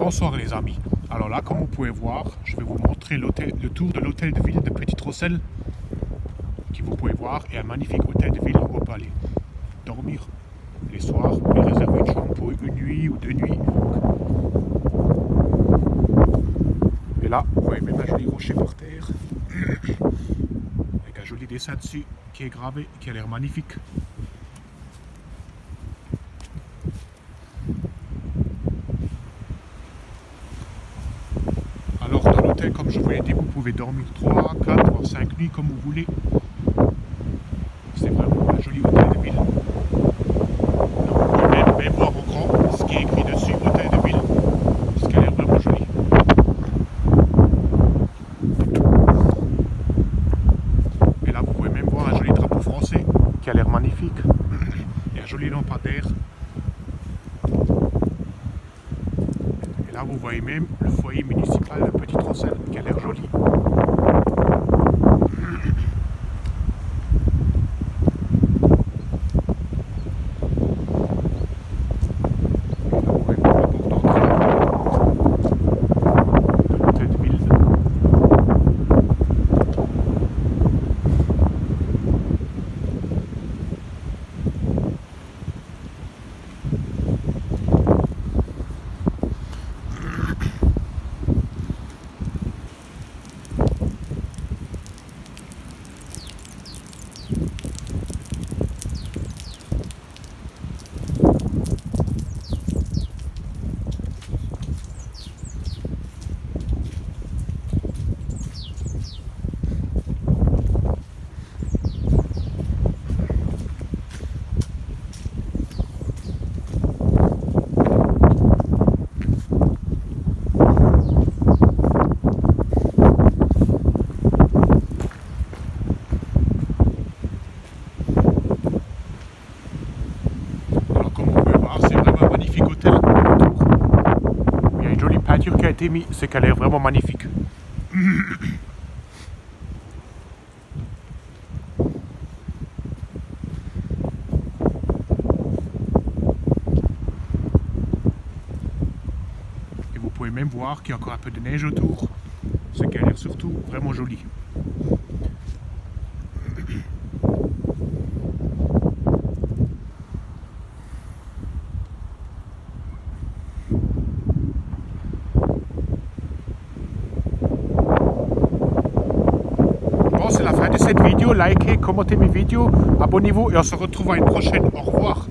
Bonsoir les amis. Alors là, comme vous pouvez voir, je vais vous montrer le tour de l'hôtel de ville de Petite Rosselle, qui vous pouvez voir est un magnifique hôtel de ville au palais. Dormir les soirs et réserver une chambre pour une nuit ou deux nuits. Et là, vous voyez même un joli rocher par terre, avec un joli dessin dessus qui est gravé, qui a l'air magnifique. Comme je vous l'ai dit, vous pouvez dormir 3, 4 voire 5 nuits comme vous voulez. C'est vraiment un joli hôtel de ville. vous pouvez même, voir au grand ce qui est écrit dessus, hôtel de ville, ce qui a l'air vraiment joli. Et là vous pouvez même voir un joli drapeau français qui a l'air magnifique. Et un joli lampadaire vous voyez même le foyer municipal de Petite Rosselle qui a l'air joli. Qui a été mis, c'est qu'elle est vraiment magnifique. Et vous pouvez même voir qu'il y a encore un peu de neige autour, ce qui a l'air surtout vraiment joli. De cette vidéo. Likez, commentez mes vidéos, abonnez-vous et on se retrouve à une prochaine. Au revoir.